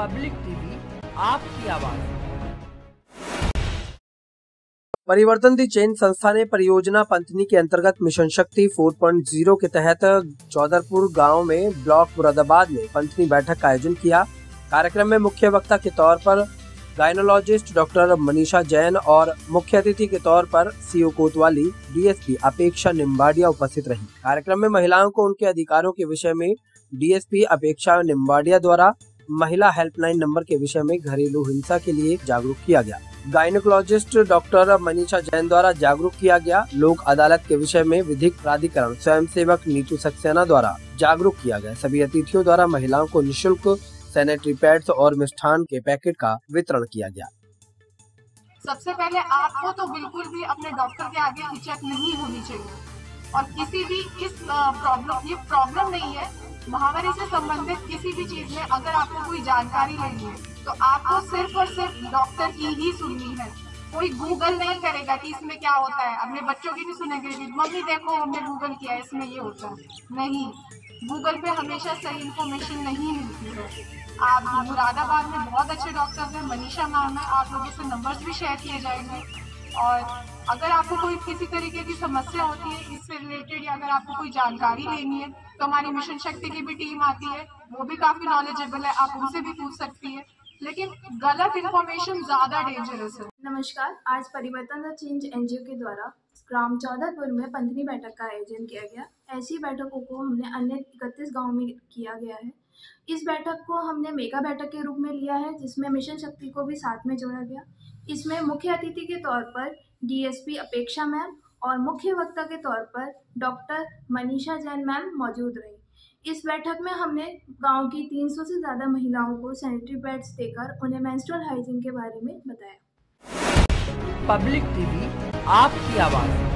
Public TV, आपकी आवाज़। परिवर्तन दी चेन संस्था ने परियोजना पंथनी के अंतर्गत मिशन शक्ति 4.0 के तहत चौधरपुर गाँव में ब्लॉक मुरादाबाद में पंथनी बैठक का आयोजन किया। कार्यक्रम में मुख्य वक्ता के तौर पर गायनोलॉजिस्ट डॉक्टर मनीषा जैन और मुख्य अतिथि के तौर पर सीओ कोतवाली, डीएसपी अपेक्षा निम्बाडिया उपस्थित रही। कार्यक्रम में महिलाओं को उनके अधिकारों के विषय में डीएसपी अपेक्षा निम्बाडिया द्वारा महिला हेल्पलाइन नंबर के विषय में घरेलू हिंसा के लिए जागरूक किया गया। गायनोकोलॉजिस्ट डॉक्टर मनीषा जैन द्वारा जागरूक किया गया। लोक अदालत के विषय में विधिक प्राधिकरण स्वयं सेवक नीतू सक्सेना द्वारा जागरूक किया गया। सभी अतिथियों द्वारा महिलाओं को निःशुल्क सैनिटरी पैड्स और मिष्ठान के पैकेट का वितरण किया गया। सबसे पहले आपको तो बिल्कुल भी अपने डॉक्टर के आगे हिचक नहीं होनी चाहिए। और किसी भी इस प्रॉब्लम, ये प्रॉब्लम नहीं है महामारी से संबंधित किसी भी चीज़ में अगर आपको कोई जानकारी लेनी है तो आपको सिर्फ़ और सिर्फ़ डॉक्टर की ही सुननी है। कोई गूगल नहीं करेगा कि इसमें क्या होता है। अपने बच्चों की भी सुनेंगे कि, मम्मी, देखो, हमने गूगल किया है, इसमें ये होता है। नहीं। गूगल पे हमेशा सही इन्फॉर्मेशन नहीं मिलती है। आप मुरादाबाद में बहुत अच्छे डॉक्टर्स हैं। मनीषा मैम है। आप लोगों से नंबर्स भी शेयर किए जाएँगे। और अगर आपको कोई किसी तरीके की समस्या होती है, इससे रिलेटेड या अगर आपको कोई जानकारी लेनी है तो हमारी मिशन शक्ति की भी टीम आती है, वो भी काफ़ी नॉलेजेबल है, आप उनसे भी पूछ सकती है। लेकिन गलत इन्फॉर्मेशन ज़्यादा डेंजरस है। नमस्कार, आज परिवर्तन चेंज एनजीओ के द्वारा ग्राम चौदहपुर में पंथनी बैठक का आयोजन किया गया। ऐसी बैठकों को हमने अन्य इकतीस गाँव में किया गया है। इस बैठक को हमने मेगा बैठक के रूप में लिया है, जिसमें मिशन शक्ति को भी साथ में जोड़ा गया। इसमें मुख्य अतिथि के तौर पर डीएसपी अपेक्षा मैम और मुख्य वक्ता के तौर पर डॉक्टर मनीषा जैन मैम मौजूद रही। इस बैठक में हमने गाँव की 300 से ज़्यादा महिलाओं को सैनिटरी पैड्स देकर उन्हें मेंस्ट्रुअल हाइजीन के बारे में बताया। पब्लिक टीवी आपकी आवाज़।